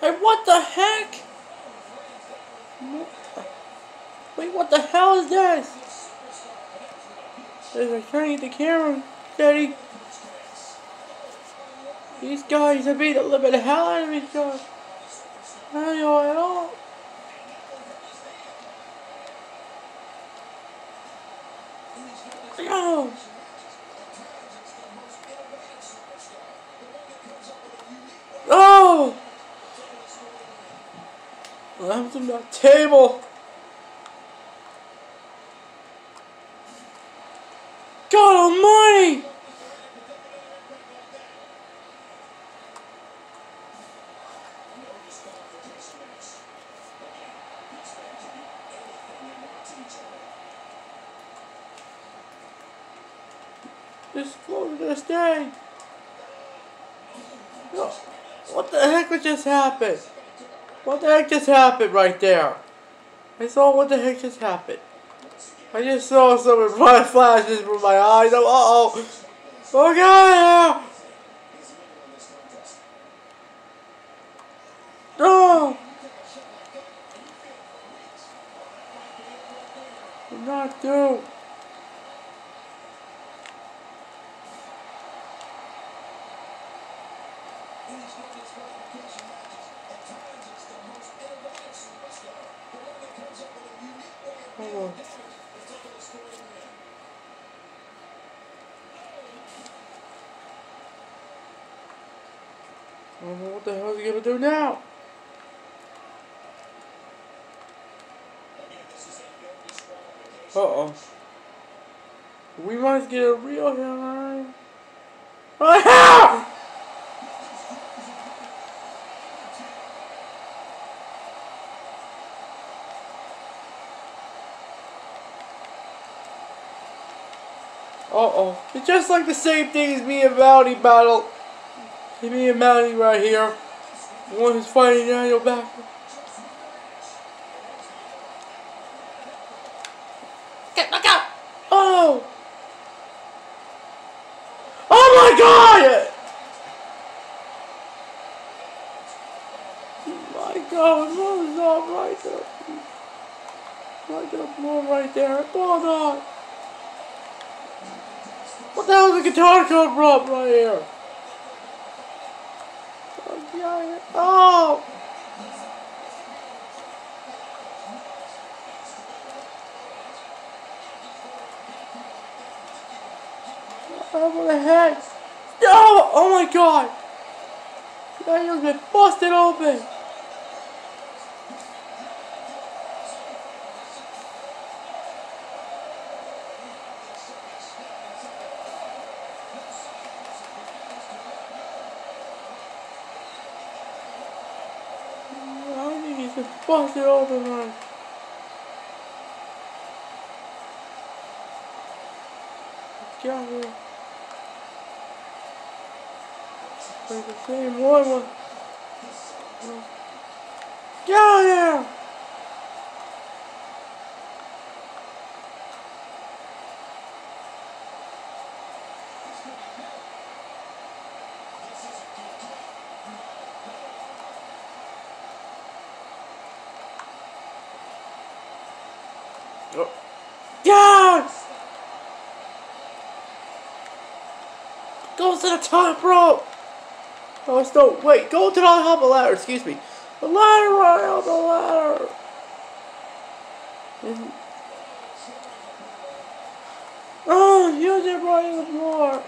Hey, what the heck? Wait, what the hell is this? They're get the camera steady. These guys are beating the living hell out of each other. How you all? No! Left on the table. God almighty! Just floated to the stage. What the heck just happened? What the heck just happened right there? I saw what the heck just happened. I just saw some bright flashes from my eyes. I'm, uh-oh. Oh, God! No! Not do. Hold on. What the hell is he gonna do now? Uh oh. We must get a real headline. Oh, Uh-oh. It's just like the same thing as me and Monty battle. Me and Monty right here. The one who's fighting Daniel back. Get back out! Oh! Oh my god! My god, what was that right there? Right there, blow right there. Hold on. What the hell is the guitar come from right here? Oh! Oh, what the heck? No! Oh my god! That has been busted open! Bust it open, man. Get out here. The same one. Get out here! Yes! Go to the top rope! Oh, no, wait, go to the top ladder, excuse me. The ladder, right on the ladder! Oh, use it right on the floor!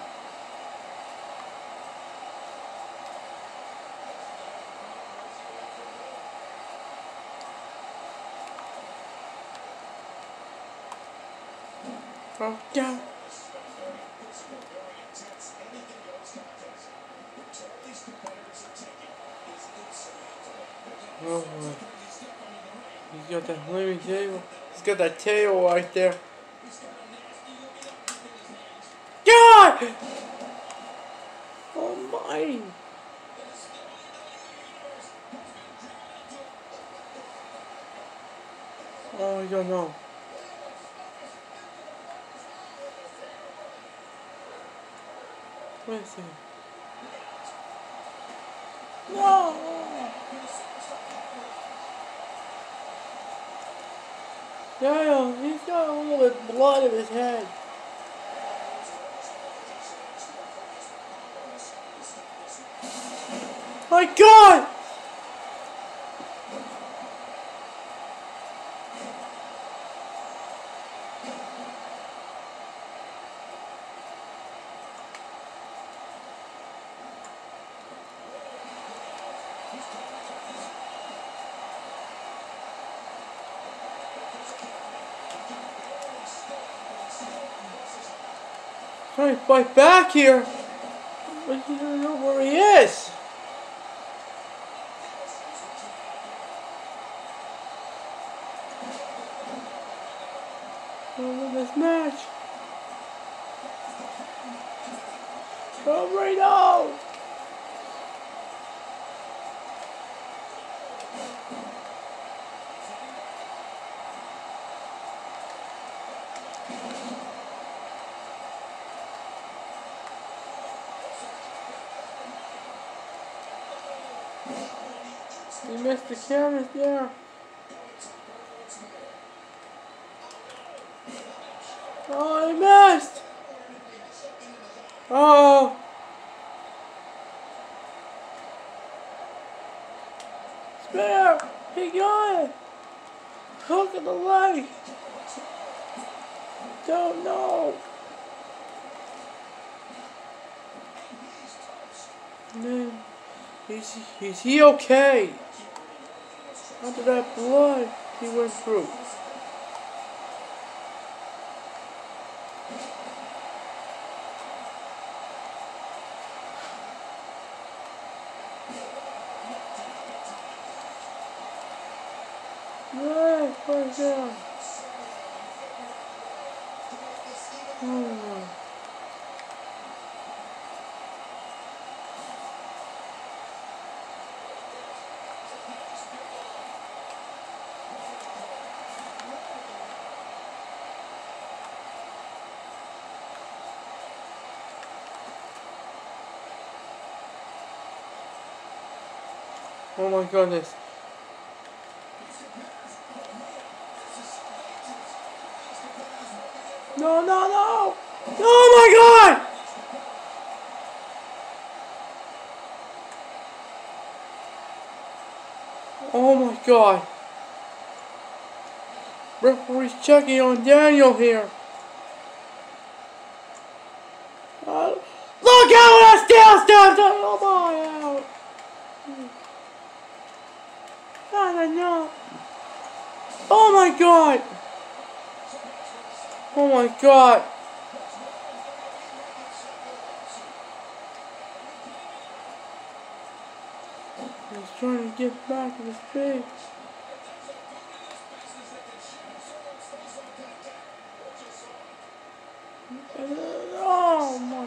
Oh, yeah. Oh, he's got that flaming table. He's got that tail right there. God! Almighty. Oh, I oh, don't know. No! Daniel, he's got a little bit blood in his head. My God! Trying to fight back here, but he doesn't know where he is. Oh, this match. Oh, Reno! You missed the cameras there. Oh, I missed! Oh! Spare! He got it! Hook the leg! Don't know! Man, is, is he okay? Under that blood he went through. Right, right down. Oh. Oh my goodness. No, no, no! Oh my god! Oh my god. Referee's checking on Daniel here. Uh, look out! Down, down, down! Oh my out! I don't know. Oh my god! Oh my god! He's trying to get back to his feet. Oh my.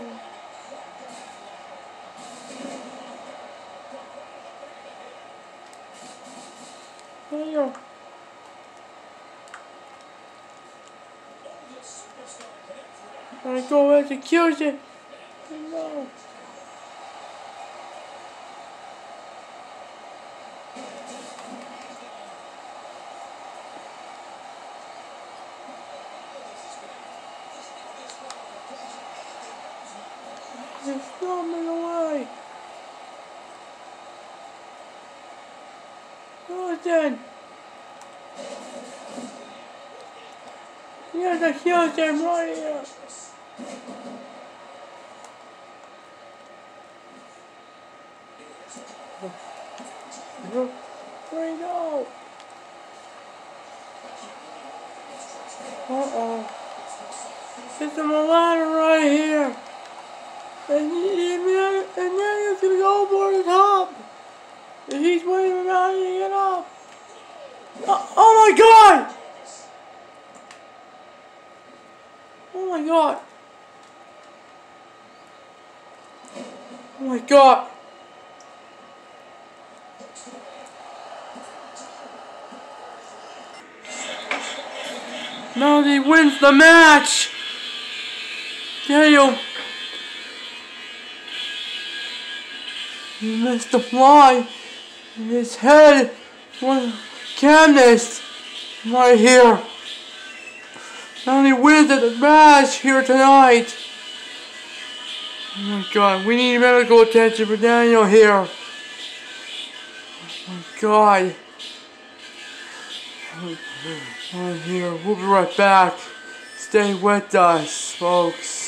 I go execution. No. Away. Go then. Here's a huge right here. Wait, no. Uh-oh. There's a ladder right here. And, and, and then he's gonna go over the top. And he's waiting around to get up. Oh, oh my god! Oh my god. Oh my god. Melody wins the match! Daniel! He missed the fly. His head was Candace right here. Not only the match here tonight. Oh my god, we need medical attention for Daniel here. Oh my god. Oh, here, we'll be right back. Stay with us, folks.